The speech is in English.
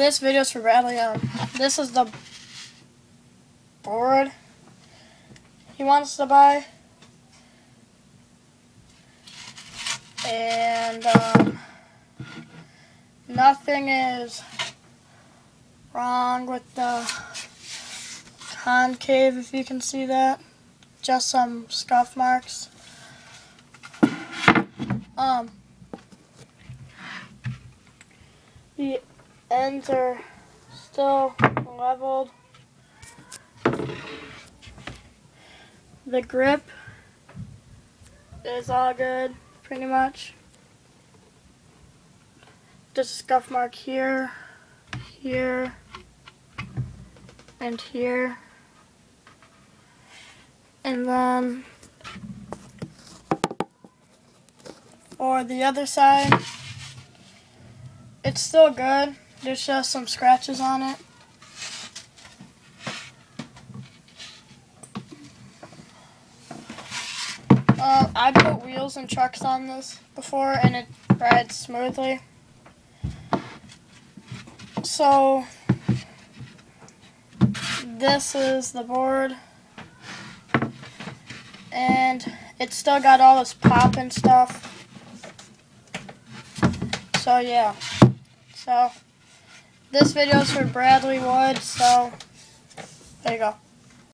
this video is for Bradley. Um, this is the board he wants to buy. And um, nothing is wrong with the concave, if you can see that. Just some scuff marks. Um, the ends are still leveled. The grip is all good, pretty much. Just a scuff mark here, here, and here. And then for the other side, it's still good. There's just some scratches on it. Uh, I put wheels and trucks on this before and it rides smoothly. So, this is the board. And it's still got all this pop and stuff. So, yeah. So, this video is for Bradley Wood, so there you go.